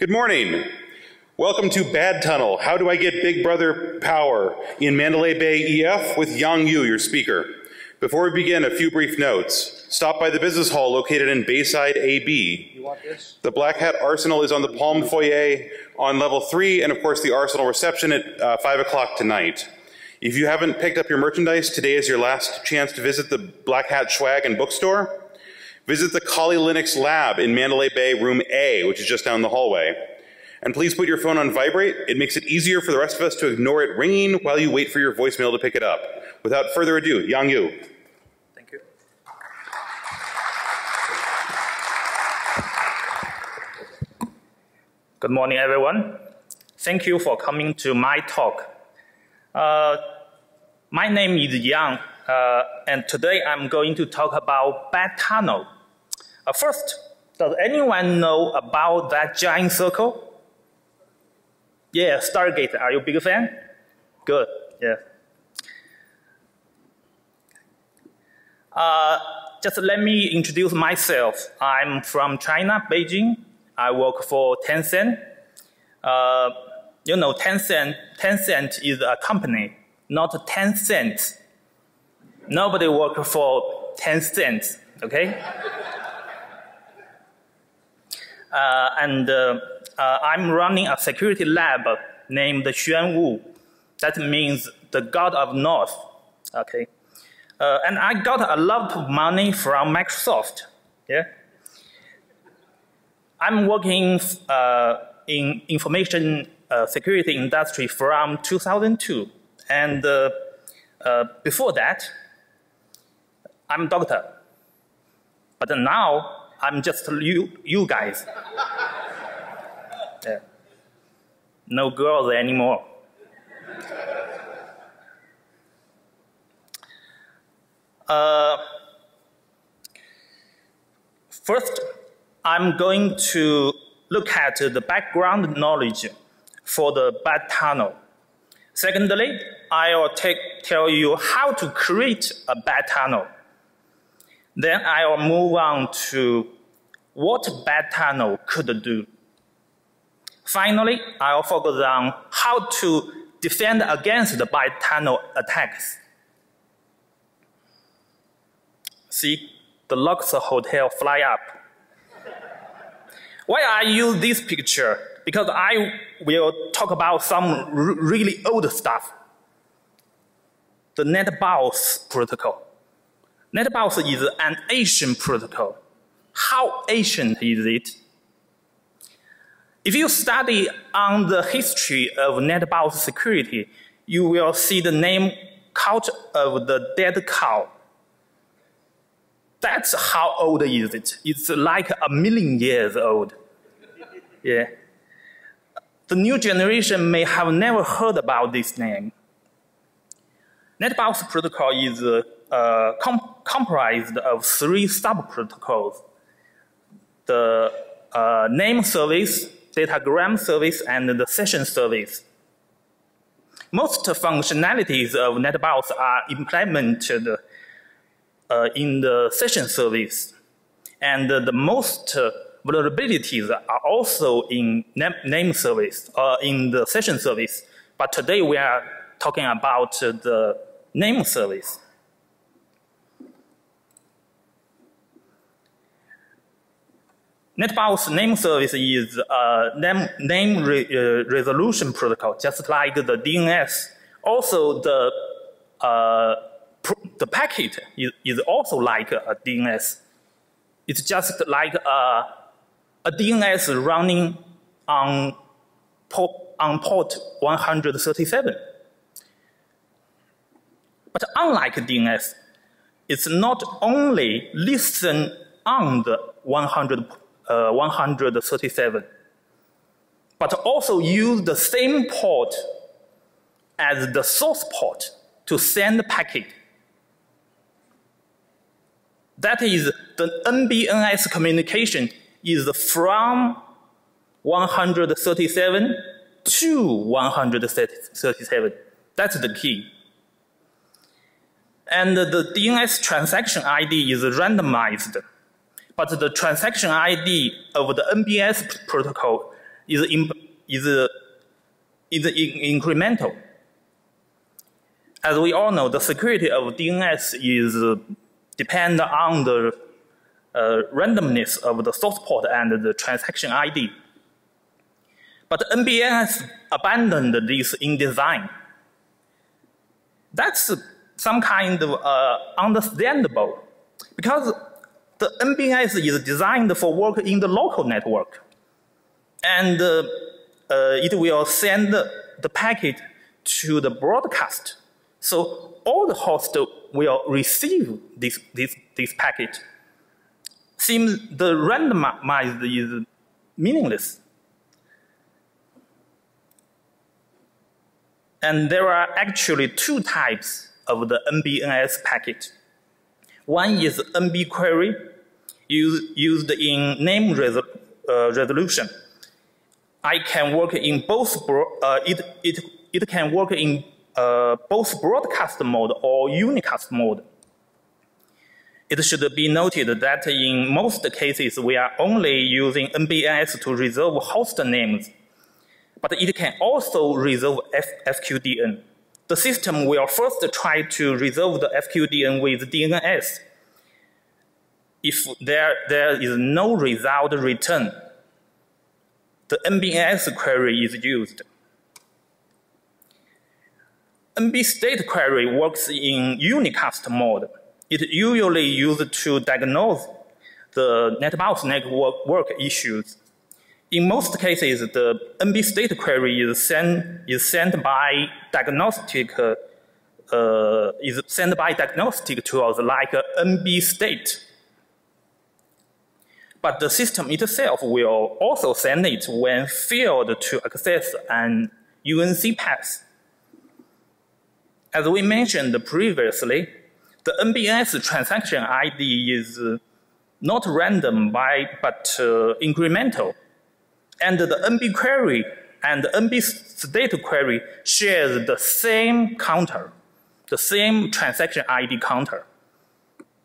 Good morning. Welcome to Bad Tunnel. How do I get Big Brother power in Mandalay Bay EF with Yang Yu, your speaker. Before we begin, a few brief notes. Stop by the business hall located in Bayside AB. You want this? The Black Hat Arsenal is on the Palm Foyer on level three, and of course the Arsenal reception at uh, five o'clock tonight. If you haven't picked up your merchandise, today is your last chance to visit the Black Hat Swag and Bookstore. Visit the Kali Linux Lab in Mandalay Bay, room A, which is just down the hallway. And please put your phone on vibrate. It makes it easier for the rest of us to ignore it ringing while you wait for your voicemail to pick it up. Without further ado, Yang Yu. Thank you. Good morning, everyone. Thank you for coming to my talk. Uh, my name is Yang, uh, and today I'm going to talk about Bad Tunnel. Uh, first, does anyone know about that giant circle? Yeah, Stargate. Are you a big fan? Good. Yeah. Uh, just let me introduce myself. I'm from China, Beijing. I work for Tencent. Uh, you know, Tencent, Tencent is a company, not 10 cents. Nobody work for 10 cents, okay? Uh, and uh, uh, I'm running a security lab named Xuan Wu. That means the God of North, okay? And I got a lot of money from Microsoft. Yeah. I'm working uh, in information uh, security industry from 2002, and uh, before that, I'm doctor. But now I'm just you, you guys. yeah. No girls anymore. Uh, first, I'm going to look at the background knowledge for the bad tunnel. Secondly, I'll tell you how to create a bad tunnel. Then I'll move on to what bad tunnel could do. Finally, I'll focus on how to defend against the bad tunnel attacks. See, the Luxor Hotel fly up. Why I use this picture? Because I will talk about some really old stuff. The NetBIOS protocol. NetBIOS is an ancient protocol. How ancient is it? If you study on the history of NetBIOS security, you will see the name cult of the dead cow. That's how old is it? It's like a million years old. Yeah. The new generation may have never heard about this name. NetBIOS protocol is uh, uh, com comprised of three sub-protocols. The uh, name service, datagram service, and the session service. Most functionalities of NetBIOS are implemented uh, in the session service. And the most vulnerabilities are also in name service, uh, in the session service. But today we are talking about the name service. NetBIOS name service is a name, name re, uh, resolution protocol, just like the DNS. Also, the uh, the packet is, is also like a DNS. It's just like a, a DNS running on port, on port 137. But unlike DNS, it's not only listen on the 100, uh, 137, but also use the same port as the source port to send the packet that is, the NBNS communication is from 137 to 137. That's the key. And the DNS transaction ID is randomized, but the transaction ID of the NBS protocol is, in, is, is in, incremental. As we all know, the security of DNS is depend on the uh, randomness of the source port and the transaction ID. But NBNS abandoned this in design. That's some kind of uh, understandable because the NBNS is designed for work in the local network. And uh, uh, it will send the packet to the broadcast. So all the hosts will receive this, this, this packet. Seems the randomized is meaningless. And there are actually two types of the NBNS packet. One is NB query, used, used in name resol uh, resolution. I can work in both, uh, it, it, it can work in uh, both broadcast mode or unicast mode. It should be noted that in most cases, we are only using NBNS to resolve host names, but it can also resolve F FQDN. The system will first try to resolve the FQDN with DNS. If there, there is no result returned, the NBNS query is used. NB state query works in unicast mode. It usually used to diagnose the NetBIOS network work issues. In most cases, the NB state query is sent, is sent by diagnostic uh, is sent by diagnostic tools like NB state. But the system itself will also send it when failed to access an UNC path. As we mentioned previously, the NBNS transaction ID is not random by, but uh, incremental. And the NB query and the NB state query shares the same counter, the same transaction ID counter.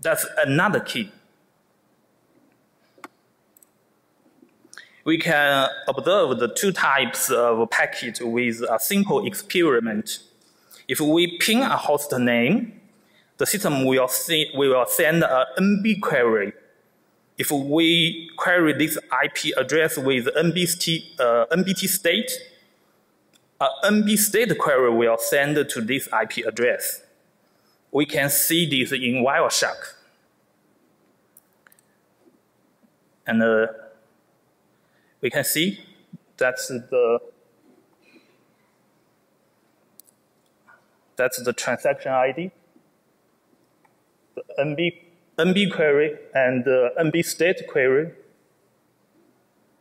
That's another key. We can observe the two types of packet with a simple experiment. If we ping a host name, the system will, see, will send a NB query. If we query this IP address with NBT, uh, NBT state, a NB state query will send to this IP address. We can see this in Wireshark. And uh, we can see that's the That's the transaction ID, the NB, NB query, and uh, the NB state query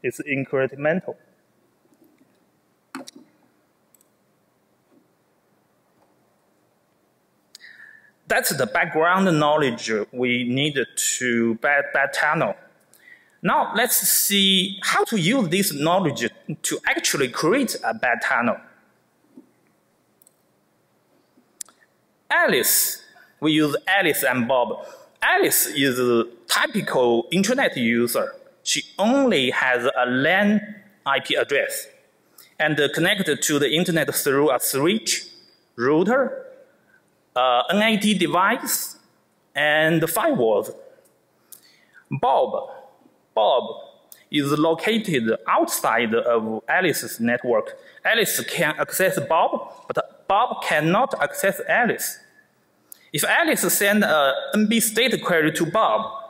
is incremental. That's the background knowledge we need to bad, tunnel. Now let's see how to use this knowledge to actually create a bad tunnel. Alice, we use Alice and Bob. Alice is a typical internet user. She only has a LAN IP address and connected to the internet through a switch, router, uh, NAT device, and firewalls. Bob, Bob is located outside of Alice's network. Alice can access Bob, but Bob cannot access Alice. If Alice send a NB state query to Bob,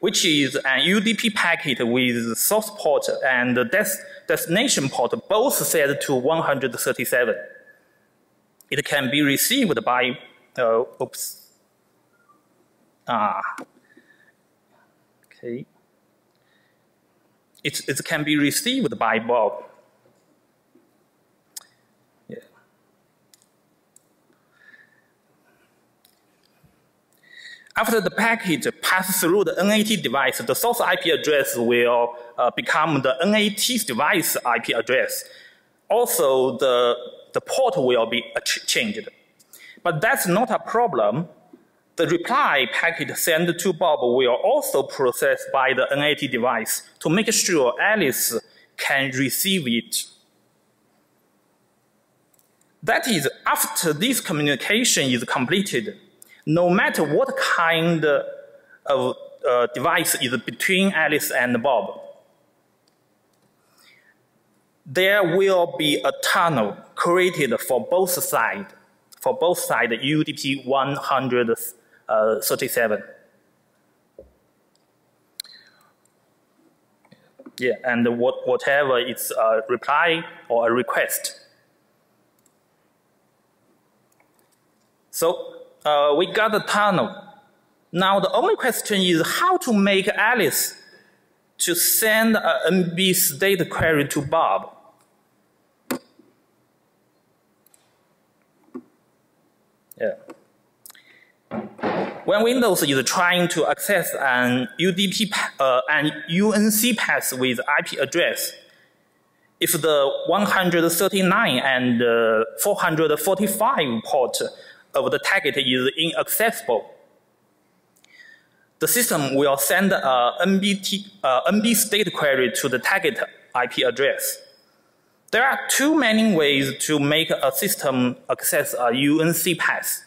which is an UDP packet with source port and destination port both set to 137. It can be received by, uh, oops, ah, okay. It, it can be received by Bob. After the packet passes through the NAT device, the source IP address will uh, become the NAT's device IP address. Also, the, the port will be changed. But that's not a problem the reply packet sent to Bob will also process by the NAT device to make sure Alice can receive it. That is, after this communication is completed, no matter what kind of uh, device is between Alice and Bob, there will be a tunnel created for both sides, for both sides UDP 137. Yeah, and what, whatever is a reply or a request. So uh, we got the tunnel. Now the only question is how to make Alice to send a MB state query to Bob. Yeah. When Windows is trying to access an UDP, uh, an UNC path with IP address, if the 139 and uh, 445 port of the target is inaccessible, the system will send a NBT, uh, NB state query to the target IP address. There are two main ways to make a system access a UNC path.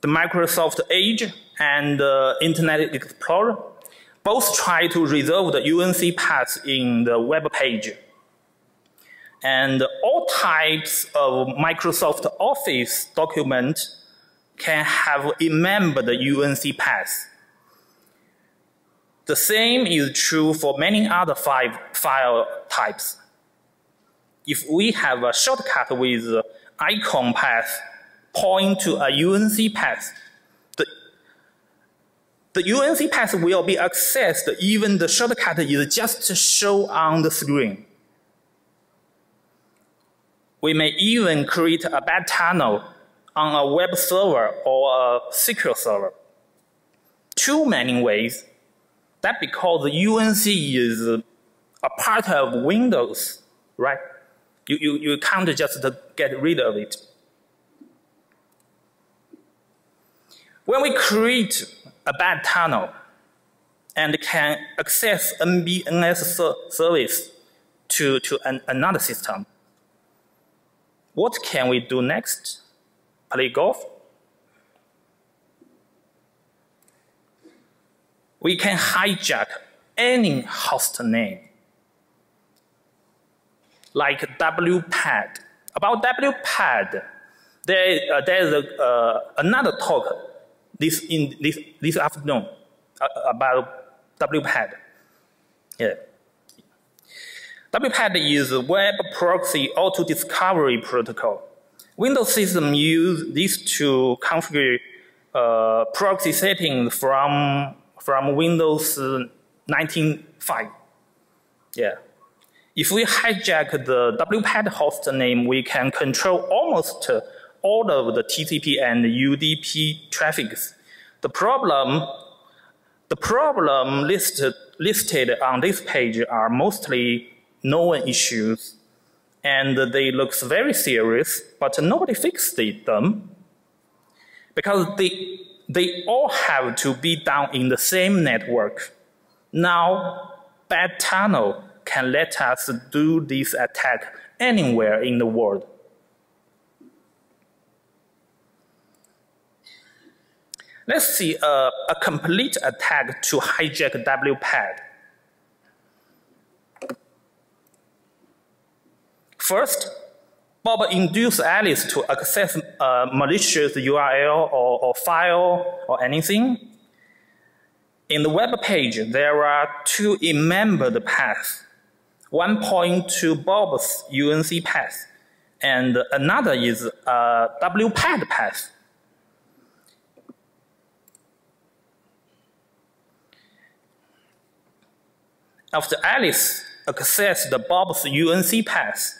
The Microsoft Edge and uh, Internet Explorer both try to resolve the UNC path in the web page. And all types of Microsoft Office document can have a member the UNC path. The same is true for many other five file types. If we have a shortcut with icon path point to a UNC path, the, the UNC path will be accessed even the shortcut is just to show on the screen. We may even create a bad tunnel on a web server or a SQL server. Two many ways. That because the UNC is a part of Windows, right? You, you, you can't just get rid of it. When we create a bad tunnel and can access NBNS service to, to an, another system, what can we do next? Play golf? We can hijack any host name, like WPAD. About WPAD, there, uh, there's a, uh, another talk this, in, this, this afternoon uh, about WPAD. Yeah. WPAD is a web proxy auto discovery protocol. Windows system use this to configure uh, proxy settings from from Windows 19.5. Yeah. If we hijack the WPAD host name, we can control almost all of the TCP and UDP traffics. The problem, the problem listed, listed on this page are mostly known issues, and they look very serious, but nobody fixed them because they, they all have to be done in the same network. Now, bad tunnel can let us do this attack anywhere in the world. Let's see uh, a complete attack to hijack WPAD. First, Bob induced Alice to access a malicious URL or, or file or anything. In the web page, there are two membered paths. One point to Bob's UNC path, and another is uh, a WPAD path. After Alice accessed Bob's UNC path,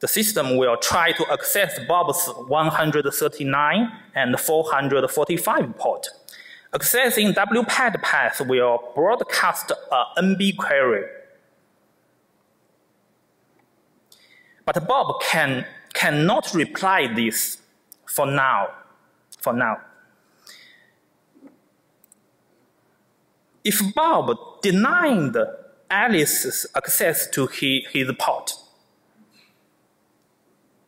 the system will try to access Bob's 139 and 445 port. Accessing WPAD path will broadcast a NB query. But Bob can, cannot reply this for now. For now. If Bob denied Alice's access to his, his port,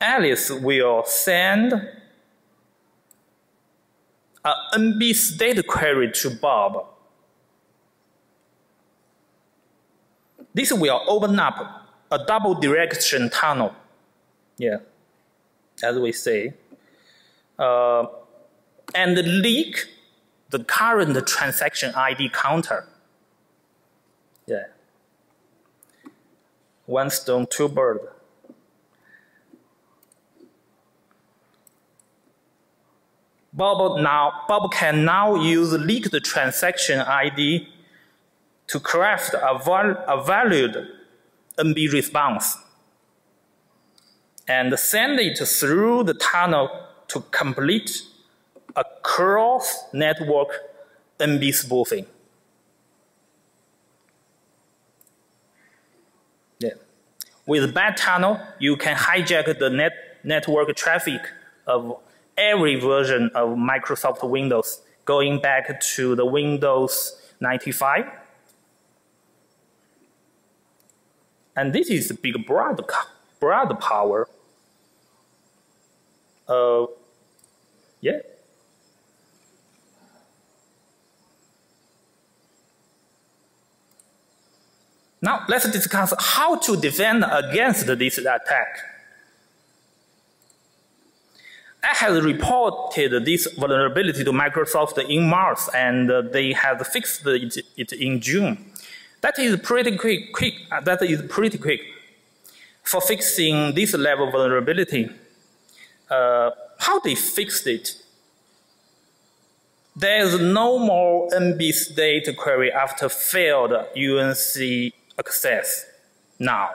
Alice will send a NB state query to Bob. This will open up a double direction tunnel. Yeah, as we say. Uh, and leak the current transaction ID counter. Yeah. One stone, two birds. Bob now Bob can now use leaked transaction ID to craft a, val a valued NB response and send it through the tunnel to complete a cross-network NB spoofing. Yeah. With bad tunnel, you can hijack the net network traffic of every version of Microsoft Windows, going back to the Windows 95. And this is the big broad, broad power. Uh, yeah. Now let's discuss how to defend against this attack. I have reported this vulnerability to Microsoft in March, and they have fixed it, it in June. That is pretty quick, quick. Uh, that is pretty quick for fixing this level of vulnerability. Uh, how they fixed it? There is no more NB state query after failed UNC access now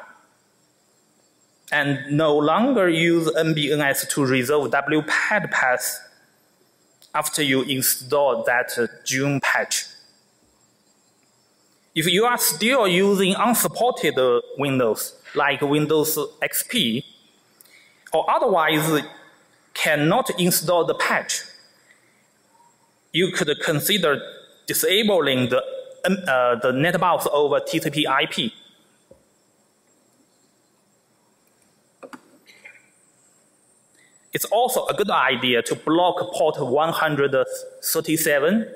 and no longer use NBNS to resolve WPAD path after you install that June patch. If you are still using unsupported Windows, like Windows XP, or otherwise cannot install the patch, you could consider disabling the, uh, the NetBox over TCP IP It's also a good idea to block port 137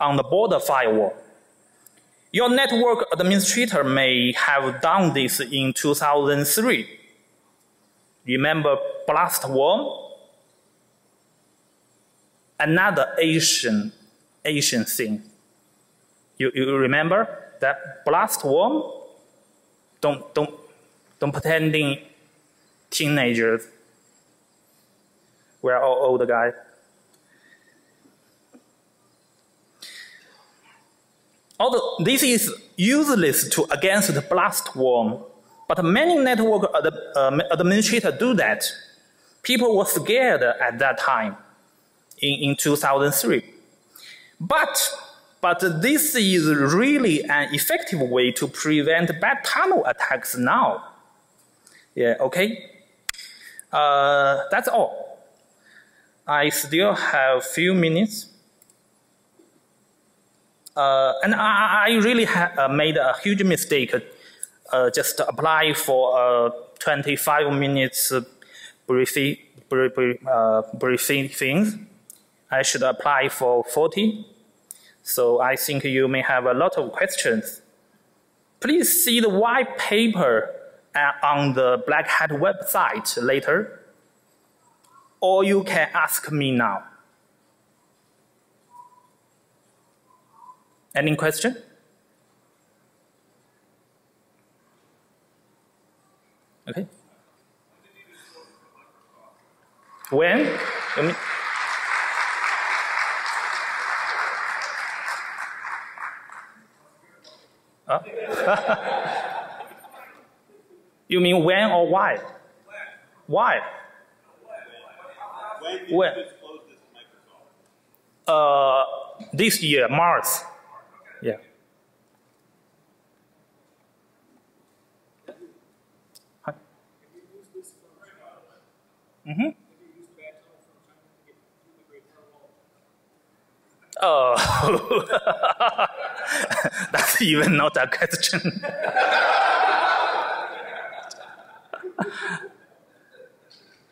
on the border firewall. Your network administrator may have done this in 2003. Remember Blastworm? Another Asian, Asian thing. You, you remember that Blastworm? Don't, don't, don't pretending teenagers we're all older guys. Although this is useless to against the Blastworm, but many network ad, uh, administrators do that. People were scared at that time in, in 2003. But, but this is really an effective way to prevent bad tunnel attacks now. Yeah, okay? Uh, that's all. I still have a few minutes. Uh, and I, I really uh, made a huge mistake. Uh, just apply for a 25 minutes briefing, uh, briefing. I should apply for 40. So I think you may have a lot of questions. Please see the white paper uh, on the Black Hat website later or you can ask me now. Any question? Okay. When? Huh? you mean when or why? Why? When? Uh, this year, March. Yeah. Mm-hmm. Oh, that's even not a question.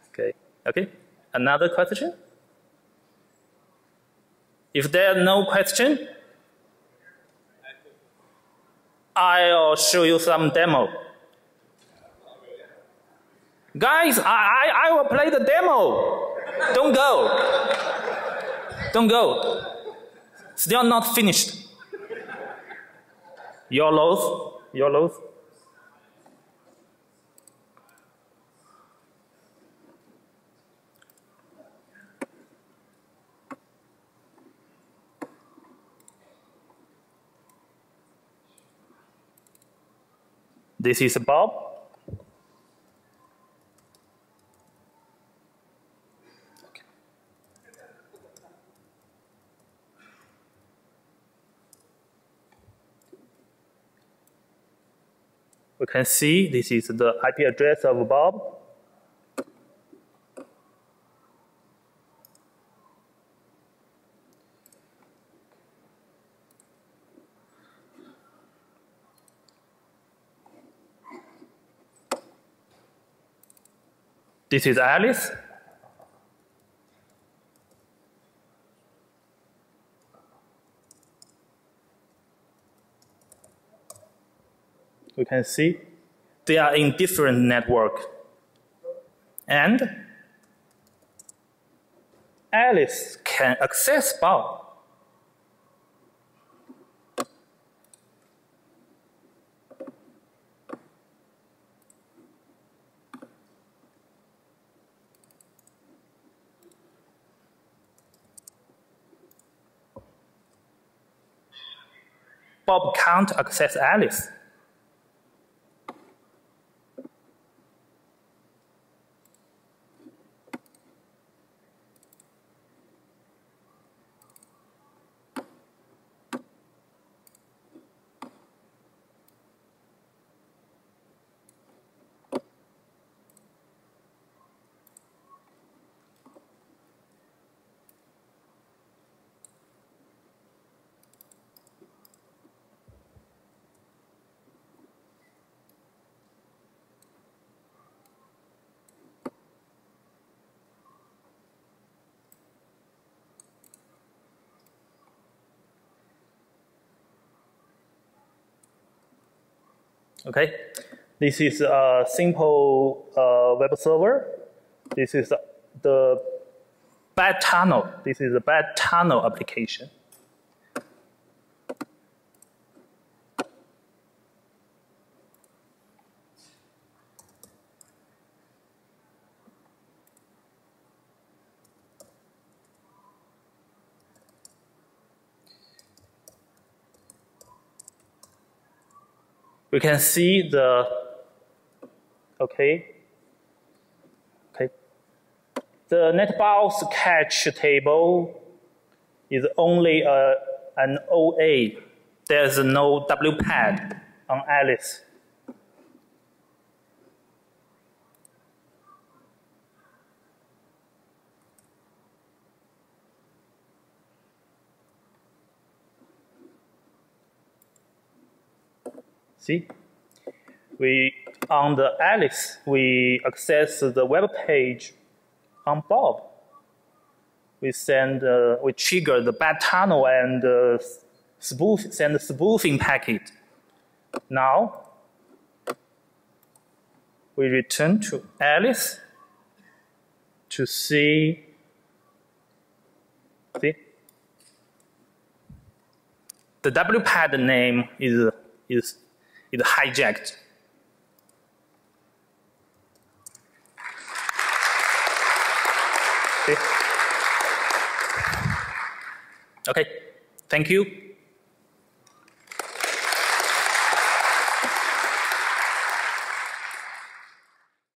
okay, okay. Another question? If there are no question, I'll show you some demo. Guys, I, I, I will play the demo. Don't go. Don't go. Still not finished. Your loads, your loads. This is Bob. We can see this is the IP address of Bob. This is Alice. We can see they are in different network. And Alice can access Bob. Bob can't access Alice. Okay, this is a simple uh, web server. This is the bad tunnel. This is a bad tunnel application. We can see the, okay, okay. The NetBIOS cache table is only uh, a, an OA. There's no WPAD on Alice. See, we on the Alice we access the web page on Bob. We send uh, we trigger the bad tunnel and uh, spoof send the spoofing packet. Now we return to Alice to see see the WPAD name is is is hijacked. Okay. okay, thank you.